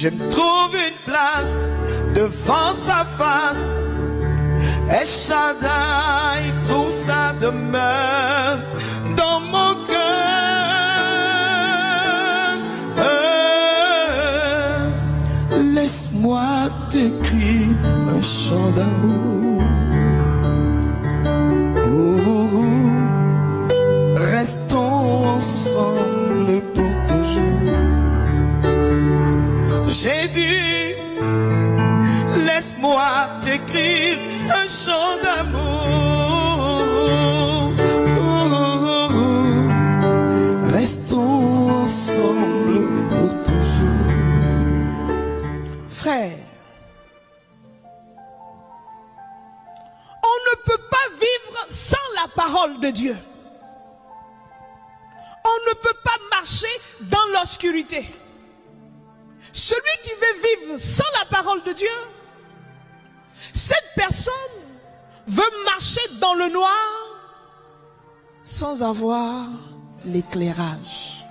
Je me trouve une place de face à face. Et Shaddai trouve sa demeure dans mon cœur. Laisse-moi t'écrire un chant d'amour. Restons ensemble pour Jésus, laisse-moi t'écrire un chant d'amour. Restons ensemble pour toujours. Frère, on ne peut pas vivre sans la parole de Dieu. On ne peut pas marcher dans l'obscurité. Qui veut vivre sans la parole de Dieu, cette personne veut marcher dans le noir sans avoir l'éclairage.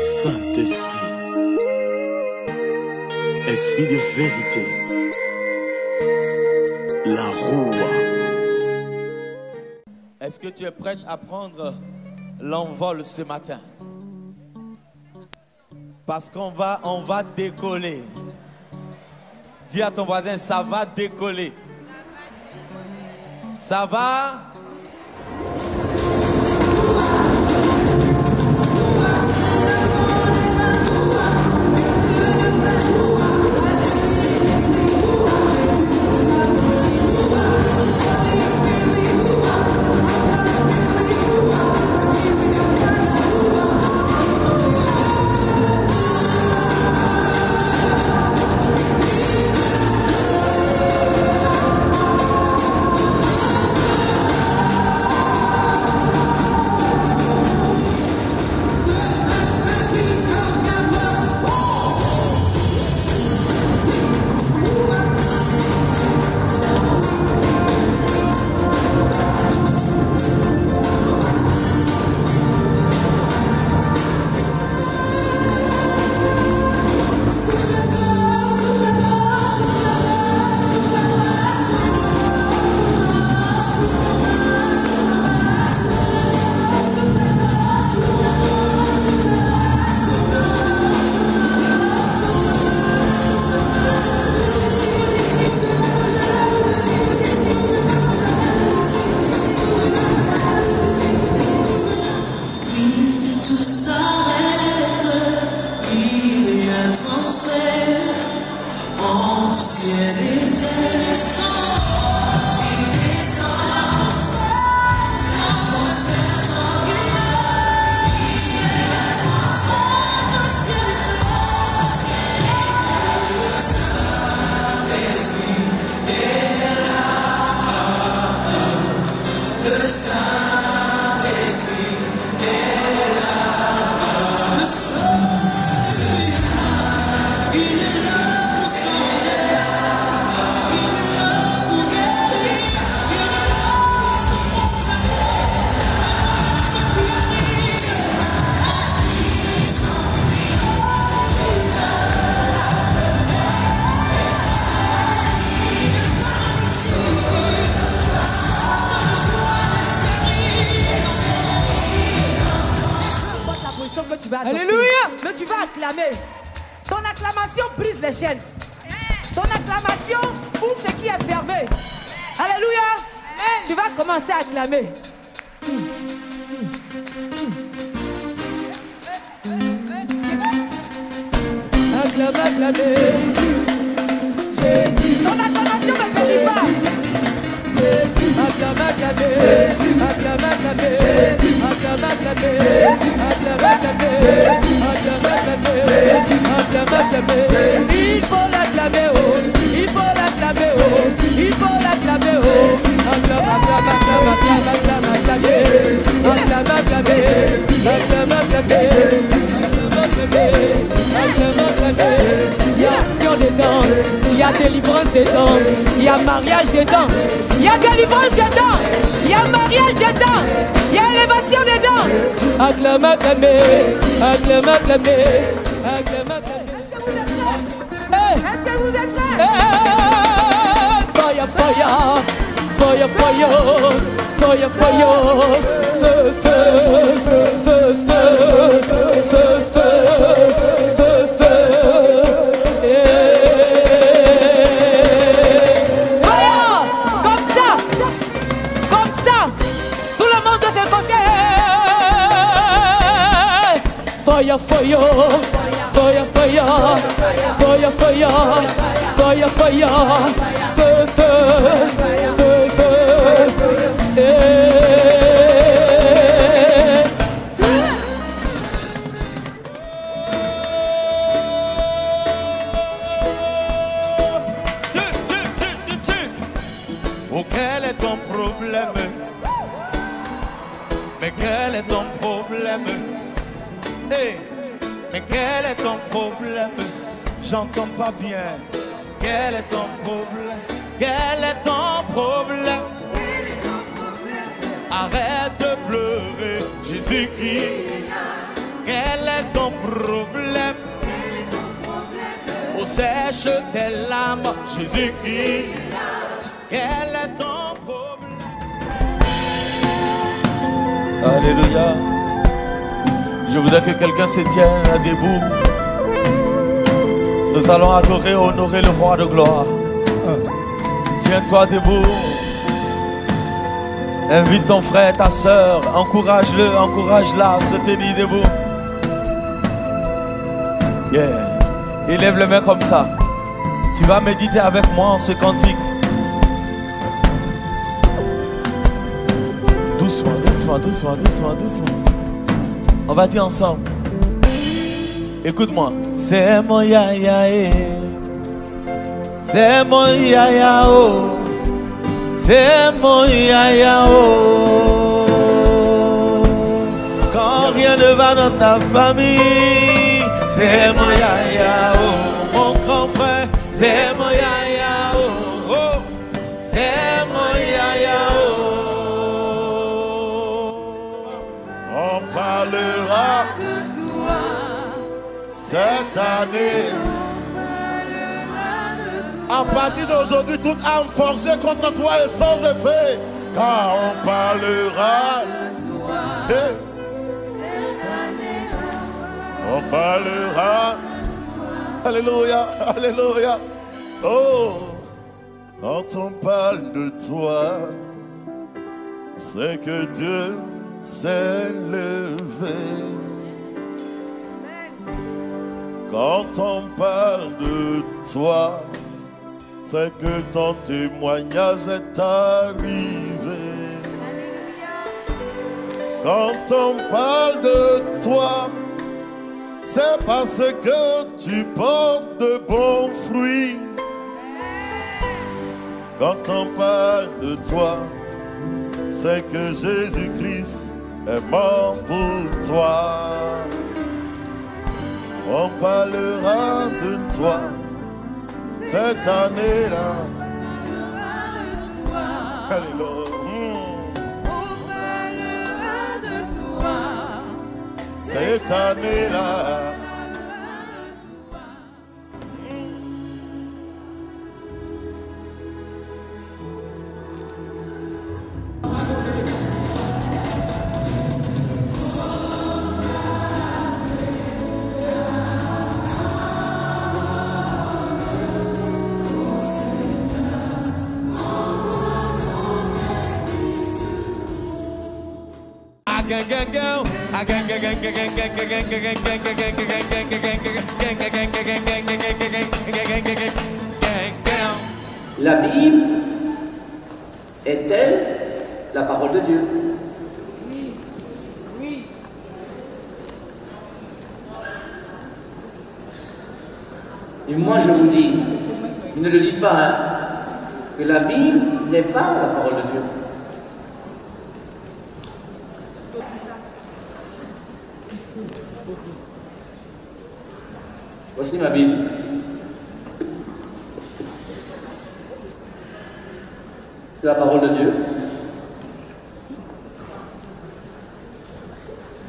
Saint-Esprit, Esprit de vérité, la roue. Est-ce que tu es prête à prendre l'envol ce matin? Parce qu'on va, on va décoller. Dis à ton voisin, ça va décoller. Ça va Tout chaînes. Ton acclamation ouvre ce qui est fermé. Alléluia. Tu vas commencer à acclamer. Acclame, acclame. Jésus. Jésus. Ton acclamation ne périt pas. Jésus. Acclame, acclame. Jésus. Acclame, acclame. Jésus. Acclame, acclame. Jésus. Acclame, acclame. Jésus. Acclame, acclame. Jésus. Acclame, acclame. Il faut l'acclamer, oh. Il faut l'acclamer, oh. Il faut l'acclamer, oh. Acclame, acclame, acclame, acclame, acclame, acclame. Acclame, acclame. Acclame, acclame. Acclame. Il y a action dedans. Il y a délivrance dedans, il y a mariage dedans, il y a délivrance dedans, il y a mariage dedans, il y a élévation dedans. Acclame, acclame, acclame, acclame, Fire, fire, fire, fire, fire, feu, feu, feu, feu, feu, feu, feu, feu. Eh. Fire, comme ça, comme ça, tout le monde de ce côté. Fire, fire, Feuer, Feuer, Feuer, Feuer, Feuer, Feuer, Feu, Feu, Feu, Oh, quel est ton problème? Mais quel est ton problème? Mais quel est ton problème? J'entends pas bien. Quel est ton problème? Quel est ton problème? Arrête de pleurer, Jésus-Christ. Quel est ton problème? Oh, sèche tes larmes, Jésus-Christ. Quel est ton problème? Alléluia. Je voudrais que quelqu'un se tienne à debout. Nous allons adorer, honorer le roi de gloire. Tiens-toi debout. Invite ton frère, ta soeur, encourage-le, encourage-la se tenir debout. Yeah. Élève les mains comme ça. Tu vas méditer avec moi en ce cantique. Doucement, doucement, doucement, doucement, doucement. On va dire ensemble. Écoute-moi. C'est mon yaya, eh. c'est mon yaya, oh. C'est mon yaya, oh. Quand rien ne va dans ta famille, c'est mon yaya, oh. Mon grand frère, c'est Parlera cette année. À partir d'aujourd'hui, toute âme forcée contre toi est sans effet. Car on parlera. Eh. On parlera. Alléluia, Alléluia. Oh, quand on parle de toi, c'est que Dieu s'est levé. Quand on parle de toi, c'est que ton témoignage est arrivé. Quand on parle de toi, c'est parce que tu portes de bons fruits. Quand on parle de toi, c'est que Jésus-Christ est mort pour toi. On parlera de toi cette année-là. Alléluia. Cette année-là. La Bible est-elle la parole de Dieu? Et moi je vous dis, ne le dites pas, hein, que la Bible n'est pas la parole de Dieu. Ma Bible. C'est la parole de Dieu.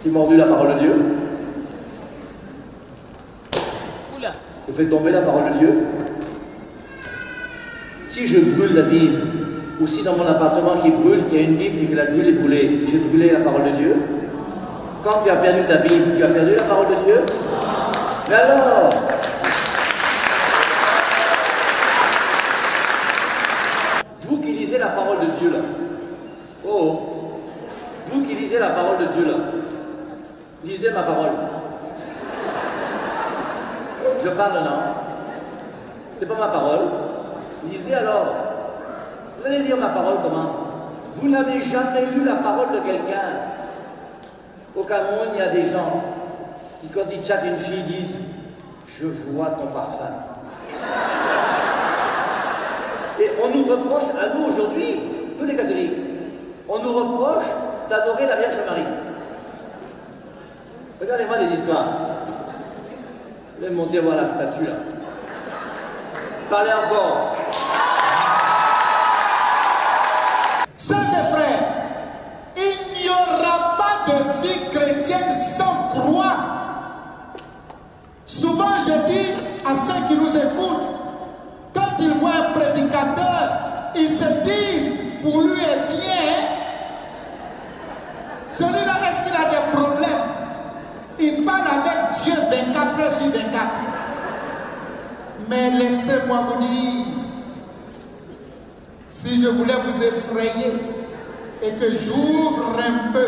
Qui mordu la parole de Dieu? Oula. Je fais tomber la parole de Dieu. Si je brûle la Bible, ou si dans mon appartement qui brûle, il y a une Bible et que la Bible est brûlée, j'ai brûlé la parole de Dieu. Quand tu as perdu ta Bible, tu as perdu la parole de Dieu? Mais alors Vous qui la parole de Dieu là, oh, vous qui lisez la parole de Dieu là, lisez ma parole. Je parle non. C'est pas ma parole. Lisez alors. Vous allez lire ma parole comment? Vous n'avez jamais lu la parole de quelqu'un. Au Cameroun, il y a des gens qui, quand ils chattent une fille, disent Je vois ton parfum. Et on nous reproche, à nous aujourd'hui, nous les catholiques, on nous reproche d'adorer la Vierge Marie. Regardez-moi les histoires. Je vais monter voir la statue là. Parlez encore. Sœurs et frères, il n'y aura pas de vie chrétienne sans croix. Souvent, je dis à ceux qui nous écoutent, ils se disent, pour lui est bien, celui-là, est-ce qu'il a des problèmes? Il parle avec Dieu 24 heures sur 24. Mais laissez-moi vous dire, si je voulais vous effrayer et que j'ouvre un peu,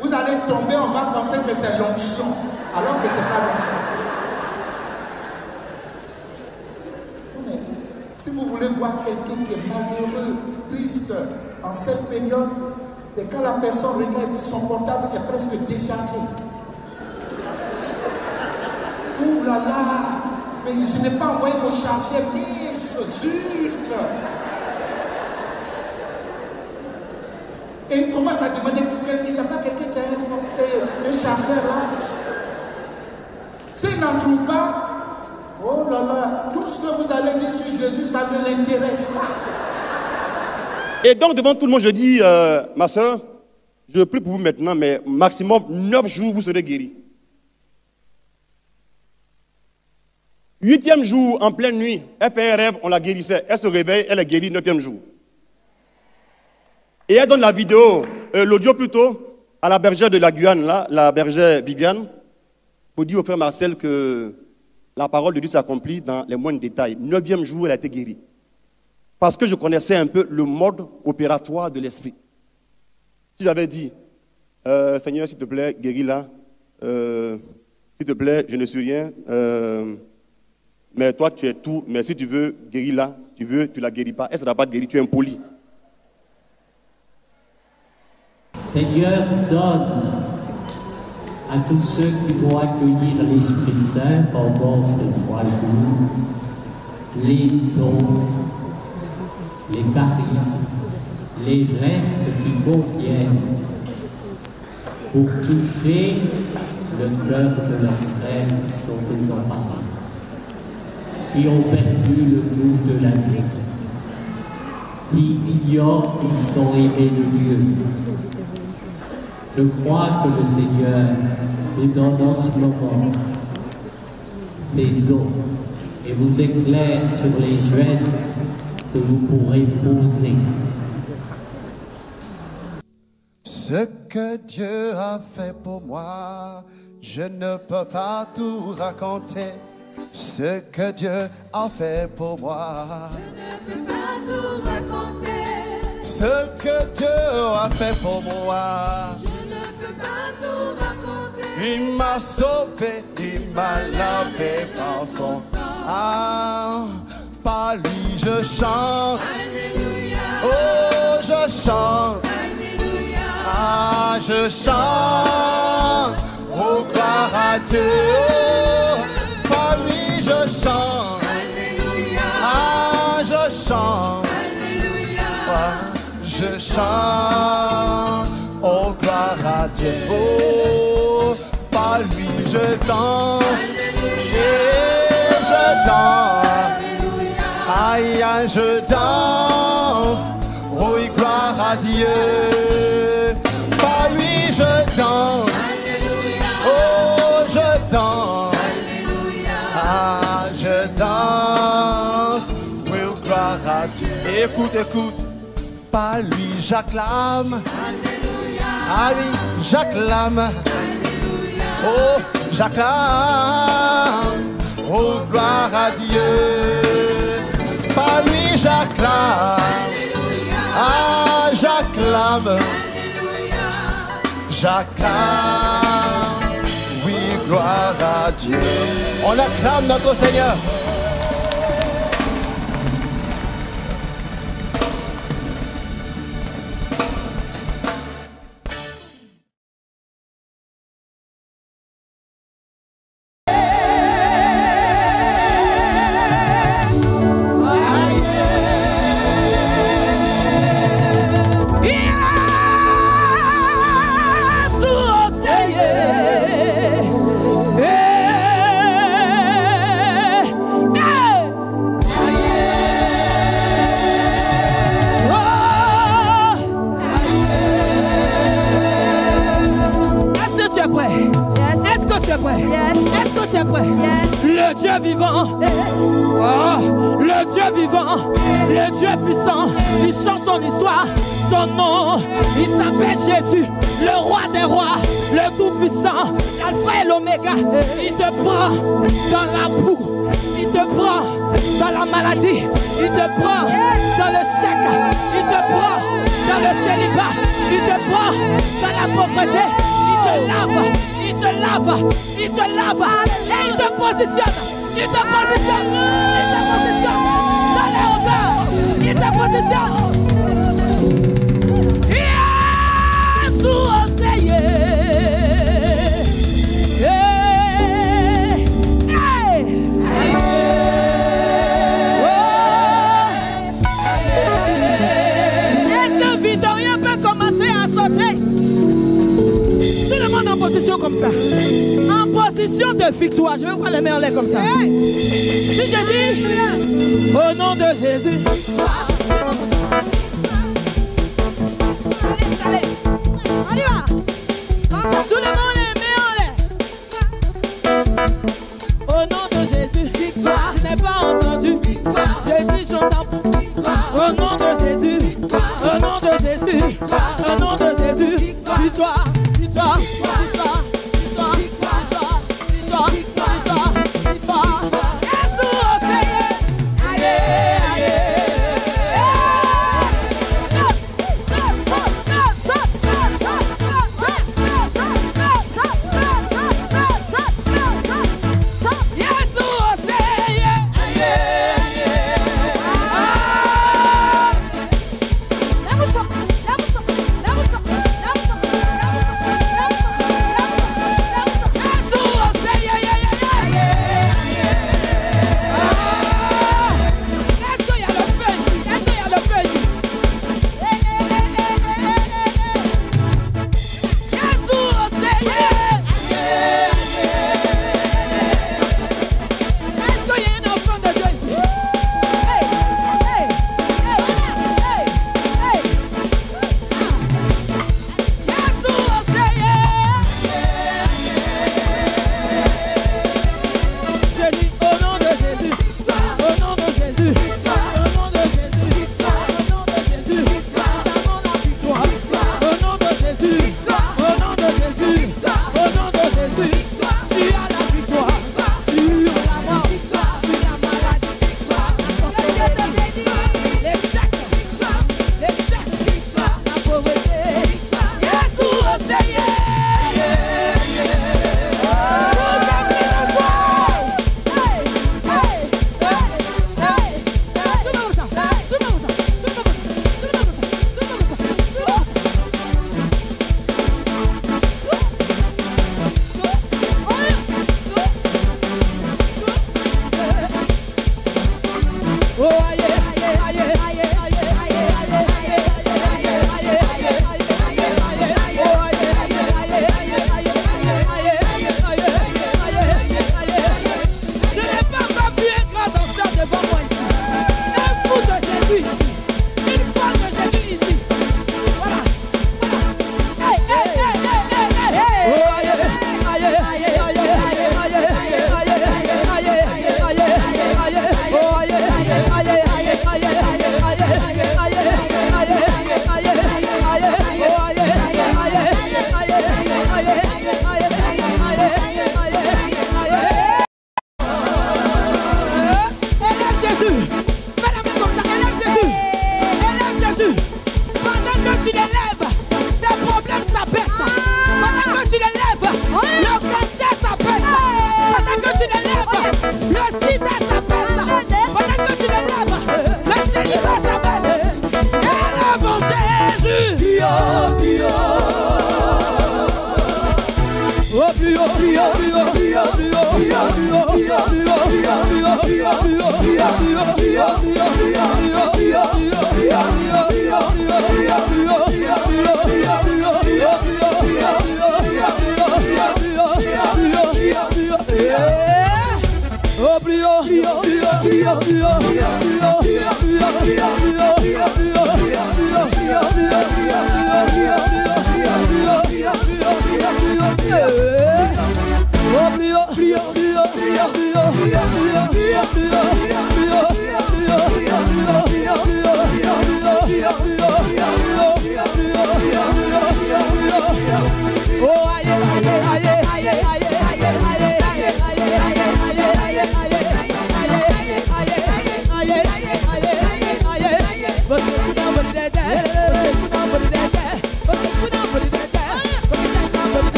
vous allez tomber, on va penser que c'est l'onction, alors que ce n'est pas l'onction. Si vous voulez voir quelqu'un qui est malheureux, triste, en cette période, c'est quand la personne regarde et son portable est presque déchargé. Ouh là là, mais je n'ai pas envoyé mon chargeur, miss, zut. Et il commence à demander il n'y a pas quelqu'un qui a un, chargeur là. S'il n'en trouve pas, oh là là, tout ce que vous allez dire Jésus, ça ne l'intéresse pas. Et donc, devant tout le monde, je dis, euh, ma soeur, je prie pour vous maintenant, mais maximum 9 jours, vous serez guéri. Huitième jour, en pleine nuit, elle fait un rêve, on la guérissait. Elle se réveille, elle est guérie, neuvième jour. Et elle donne la vidéo, euh, l'audio plutôt, à la bergère de la Guyane, là, la bergère Viviane, pour dire au frère Marcel que la parole de Dieu s'accomplit dans les moindres détails. Neuvième jour, elle a été guérie. Parce que je connaissais un peu le mode opératoire de l'esprit. Si j'avais dit, euh, Seigneur, s'il te plaît, guéris-la, euh, s'il te plaît, je ne suis rien, euh, mais toi tu es tout, mais si tu veux, guéris-la, tu veux, tu la guéris pas, elle ne sera pas guérie, tu es impoli. Seigneur, donne à tous ceux qui vont accueillir l'Esprit Saint pendant ces trois jours les dons, les charismes, les gestes qui conviennent pour toucher le cœur de leurs frères qui sont désemparés, qui ont perdu le goût de la vie, qui ignorent qu'ils sont aimés de Dieu. Je crois que le Seigneur vous donne en ce moment ces dons et vous éclaire sur les gestes que vous pourrez poser. Ce que Dieu a fait pour moi, je ne peux pas tout raconter. Ce que Dieu a fait pour moi. Je ne peux pas tout raconter. Ce que Dieu a fait pour moi. Je Il m'a sauvé, il m'a lavé par son sang. Ah, par lui je chante. Alléluia. Oh, je chante. Alléluia. Ah, je chante. Oh, gloire à Dieu. Par lui je chante. Alléluia. Ah, je chante. Alléluia. Ah, je chante. Oh, gloire à Dieu. Oh, par lui je danse. Et je danse. Aïe, aïe, je danse. Oh, Dieu. Par lui je danse. Oh, je danse. Ah, je danse. Oui, gloire à Dieu. Écoute, écoute. Par lui j'acclame. Ah oui, j'acclame. Oh, j'acclame. Oh, gloire à Dieu. Par lui j'acclame. Ah, j'acclame. J'acclame. Oui, gloire à Dieu. On acclame notre Seigneur. Es prêt Est-ce que tu es prêt? Le Dieu vivant, Oh, le Dieu vivant, le Dieu puissant, il chante son histoire, son nom, il s'appelle Jésus, le roi des rois, le tout-puissant, l'alpha et l'oméga, il te prend dans la boue, il te prend dans la maladie, il te prend dans le chèque, il te prend dans le célibat, il te prend dans la pauvreté, il te lave, il te lave, il te lave, et il te positionne, il te positionne, il te positionne. Dans les hauteurs, il te positionne. Position comme ça. En position de victoire. Je vais voir les mains en l'air comme ça. Si je dis, au nom de Jésus. Allez, on y va. Tout le monde les mains en l'air. Au nom de Jésus, victoire. Je n'ai pas entendu. Victoire. Jésus j'entends pour victoire. Au nom de Jésus. Au nom de Jésus. Au nom de Jésus. Victoire. mira, mira, mira, mira.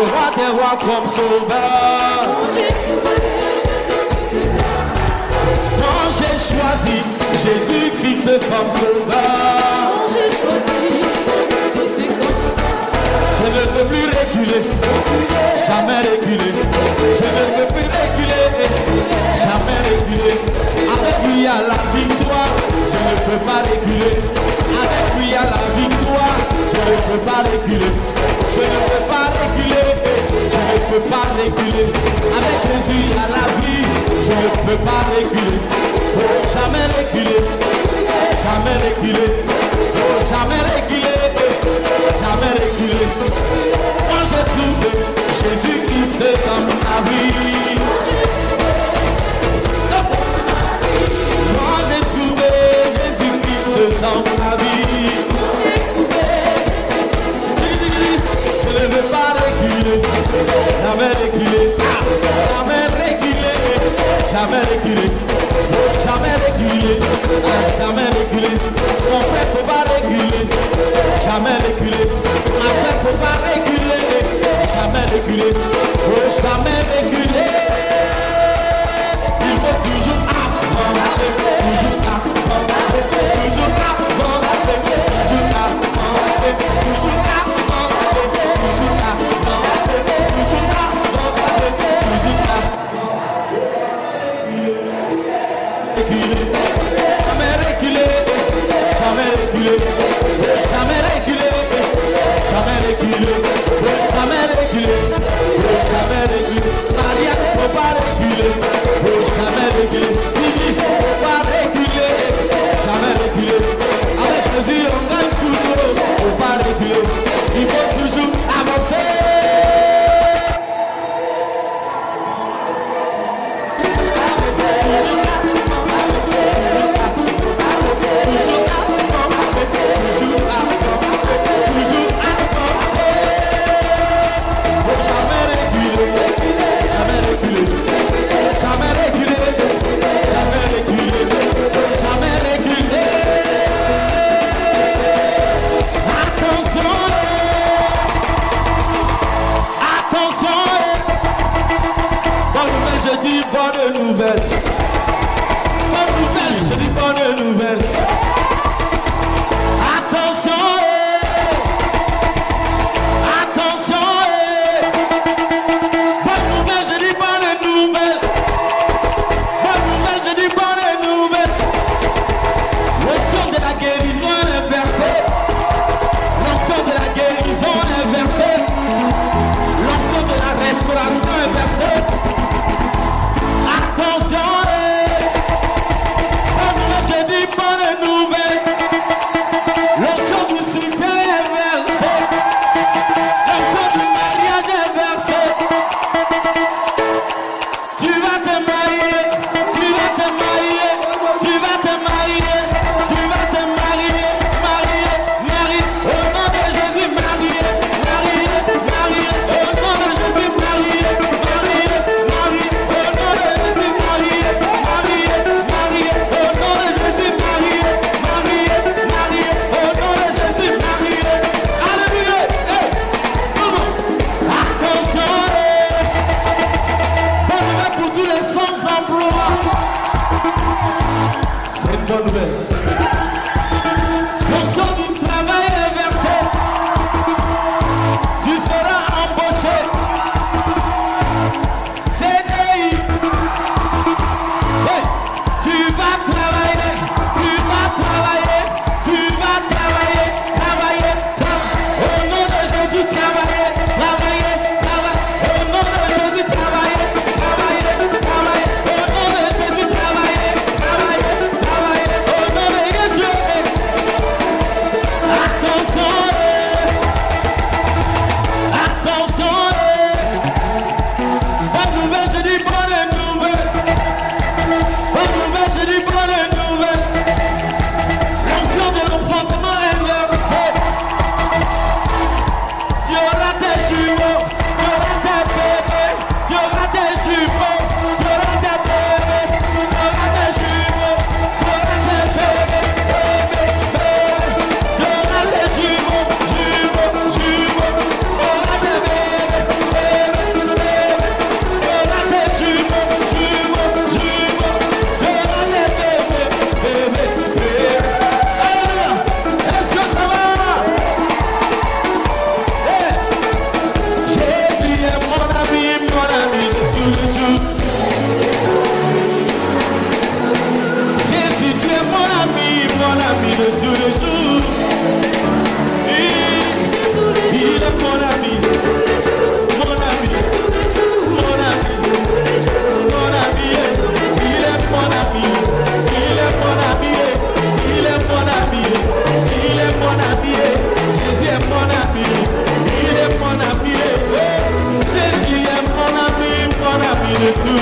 Le roi des rois comme sauveur. Quand j'ai choisi Jésus-Christ comme sauveur, je ne veux plus reculer, jamais reculer. Je ne veux plus reculer, jamais reculer. Avec lui à la victoire, je ne peux pas reculer. Avec lui à la victoire, je ne peux pas reculer. Je ne peux pas reculer, je ne peux pas reculer. Avec Jésus à la vie, je ne peux pas reculer. Oh, jamais reculer, jamais reculer. Oh, jamais reculer, jamais reculer. Quand j'ai trouvé Jésus-Christ dans ma vie. Jamais reculer, jamais reculer, jamais reculer, Avec gentlemen. you do.